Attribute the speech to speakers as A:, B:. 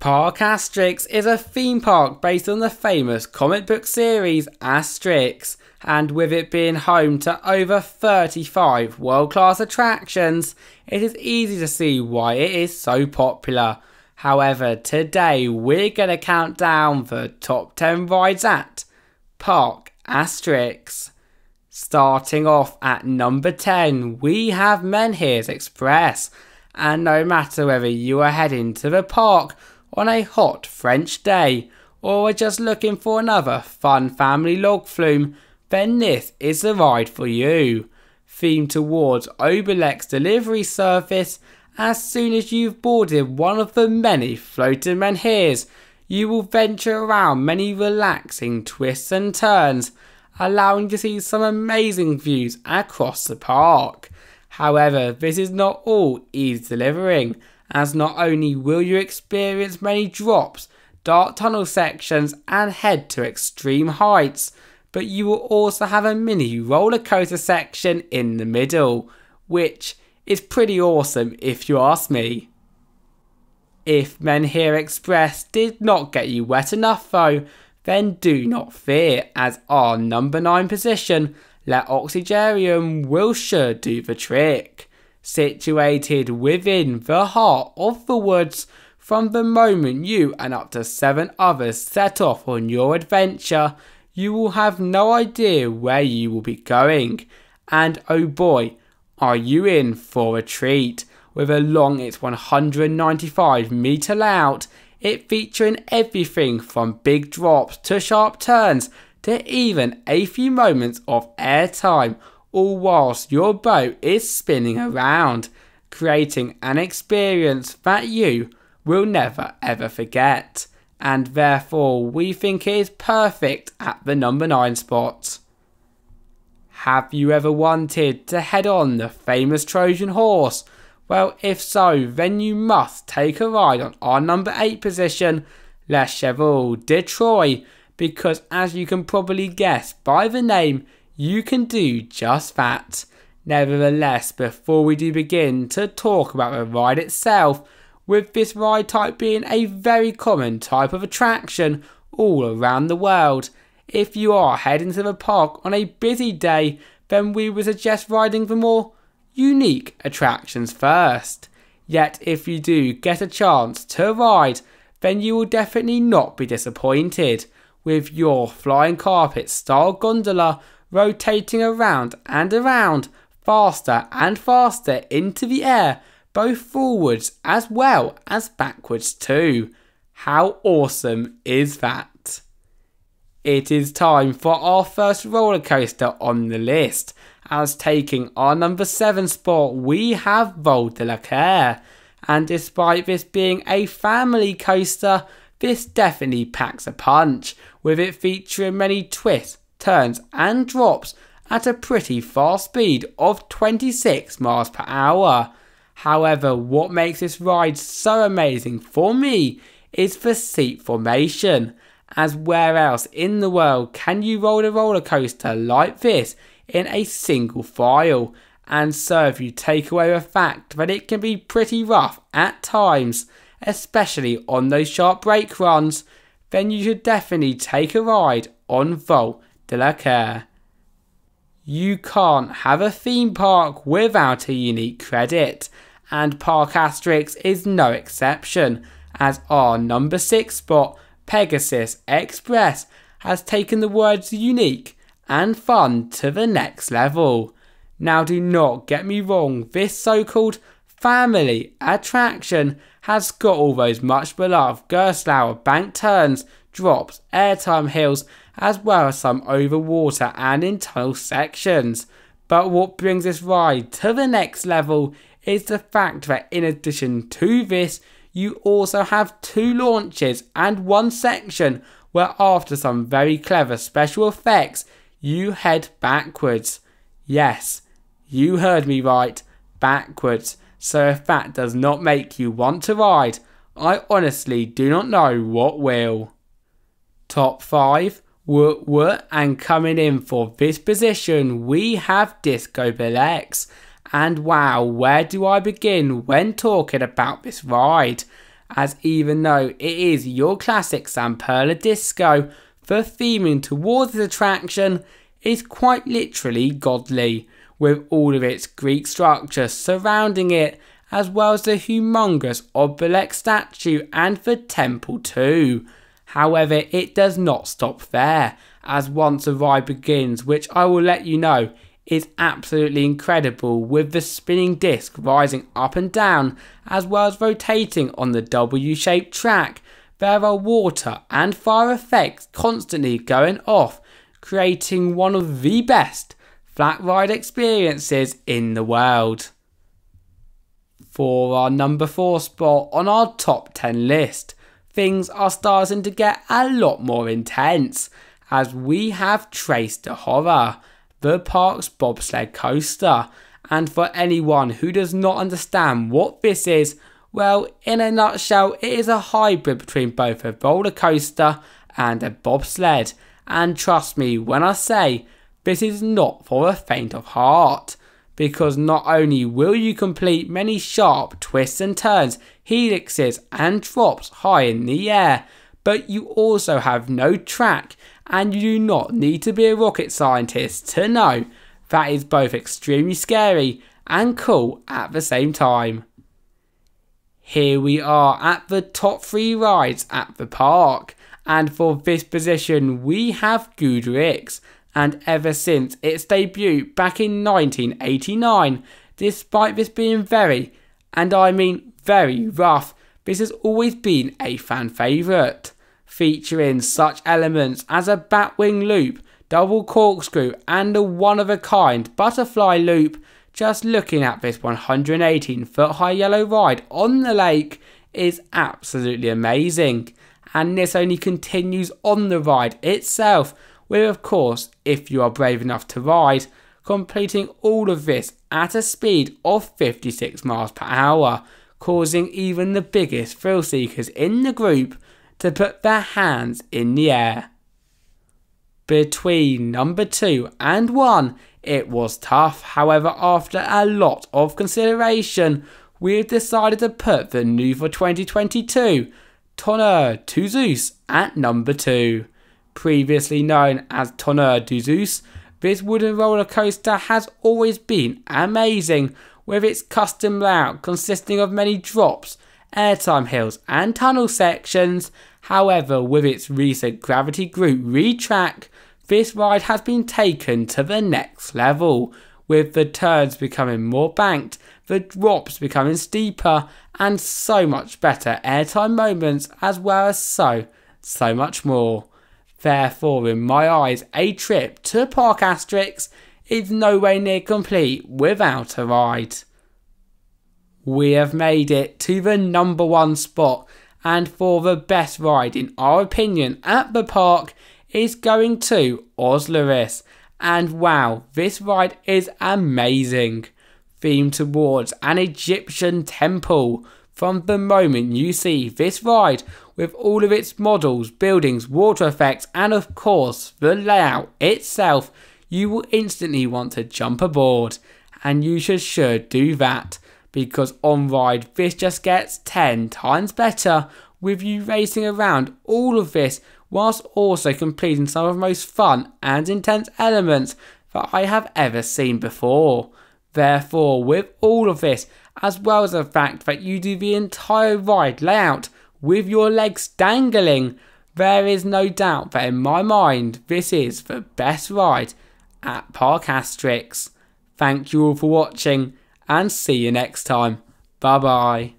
A: Park Asterix is a theme park based on the famous comic book series Asterix, and with it being home to over 35 world class attractions, it is easy to see why it is so popular. However, today we're going to count down the top 10 rides at Park Asterix. Starting off at number 10, we have Menhirs Express, and no matter whether you are heading to the park on a hot French day or are just looking for another fun family log flume, then this is the ride for you. Themed towards Obelix delivery service, as soon as you've boarded one of the many floating menhirs, you will venture around many relaxing twists and turns, allowing you to see some amazing views across the park. However, this is not all ease delivering, as not only will you experience many drops, dark tunnel sections, and head to extreme heights, but you will also have a mini roller coaster section in the middle, which is pretty awesome if you ask me. If Menhir Express did not get you wet enough though, then do not fear, as our number 9 position, L'Oxygenarium, will sure do the trick situated within the heart of the woods from the moment you and up to seven others set off on your adventure, you will have no idea where you will be going. And oh boy, are you in for a treat with a long its 195 meter layout, it featuring everything from big drops to sharp turns to even a few moments of airtime all whilst your boat is spinning around, creating an experience that you will never ever forget. And therefore, we think it is perfect at the number 9 spot. Have you ever wanted to head on the famous Trojan horse? Well, if so, then you must take a ride on our number 8 position, Le Cheval de Troie, because as you can probably guess by the name, you can do just that. Nevertheless, before we do begin to talk about the ride itself, with this ride type being a very common type of attraction all around the world, if you are heading to the park on a busy day, then we would suggest riding the more unique attractions first. Yet, if you do get a chance to ride, then you will definitely not be disappointed with your flying carpet style gondola rotating around and around, faster and faster into the air, both forwards as well as backwards too. How awesome is that? It is time for our first roller coaster on the list. As taking our number 7 spot, we have Vol d'Icare. And despite this being a family coaster, this definitely packs a punch, with it featuring many twists turns and drops at a pretty fast speed of 26 miles per hour. However, what makes this ride so amazing for me is the seat formation, as where else in the world can you roll a roller coaster like this in a single file? And so if you take away the fact that it can be pretty rough at times, especially on those sharp brake runs, then you should definitely take a ride on Vol d'Icare. You can't have a theme park without a unique credit, and Park Asterix is no exception, as our number 6 spot, Pegasus Express, has taken the words unique and fun to the next level. Now, do not get me wrong, this so called family attraction has got all those much beloved Gerstlauer bank turns, drops, airtime hills, as well as some over water and in tunnel sections. But what brings this ride to the next level is the fact that in addition to this, you also have two launches and one section where after some very clever special effects, you head backwards. Yes, you heard me right, backwards. So if that does not make you want to ride, I honestly do not know what will. Top 5 Whoop whoop, and coming in for this position, we have Discobelix. And wow, where do I begin when talking about this ride? as even though it is your classic Zamperla disco, the theming towards the attraction is quite literally godly, with all of its Greek structure surrounding it, as well as the humongous obelisk statue and the temple too. However, it does not stop there, as once the ride begins, which I will let you know is absolutely incredible with the spinning disc rising up and down as well as rotating on the W-shaped track. There are water and fire effects constantly going off, creating one of the best flat ride experiences in the world. For our number 4 spot on our top 10 list, things are starting to get a lot more intense as we have Trace du Hourra the park's bobsled coaster. And for anyone who does not understand what this is, well, in a nutshell, it is a hybrid between both a roller coaster and a bobsled. And trust me when I say this is not for the faint of heart, because not only will you complete many sharp twists and turns, helixes, and drops high in the air, but you also have no track and you do not need to be a rocket scientist to know that is both extremely scary and cool at the same time. Here we are at the top three rides at the park, and for this position we have Goudurix, and ever since its debut back in 1989, despite this being very, and I mean very rough, this has always been a fan favourite featuring such elements as a batwing loop, double corkscrew, and a one of a kind butterfly loop. Just looking at this 118 foot high yellow ride on the lake is absolutely amazing. And this only continues on the ride itself, with, of course, if you are brave enough to ride, completing all of this at a speed of 56 miles per hour, causing even the biggest thrill seekers in the group to put their hands in the air. Between number 2 and 1, it was tough, however, after a lot of consideration, we've decided to put the new for 2022 Tonnerre 2 Zeus at number 2. Previously known as Tonnerre de Zeus, this wooden roller coaster has always been amazing, with its custom layout consisting of many drops, airtime hills, and tunnel sections, However, with its recent Gravity Group retrack, this ride has been taken to the next level, with the turns becoming more banked, the drops becoming steeper, and so much better airtime moments, as well as so, so much more. Therefore, in my eyes, a trip to Park Asterix is nowhere near complete without a ride. We have made it to the number one spot and for the best ride, in our opinion, at the park is going to OzIris. And wow, this ride is amazing. Themed towards an Egyptian temple. From the moment you see this ride, with all of its models, buildings, water effects, and of course the layout itself, you will instantly want to jump aboard. And you should sure do that because on ride this just gets 10 times better with you racing around all of this whilst also completing some of the most fun and intense elements that I have ever seen before. Therefore, with all of this, as well as the fact that you do the entire ride layout with your legs dangling, there is no doubt that in my mind this is the best ride at Park Asterix. Thank you all for watching and see you next time. Bye bye.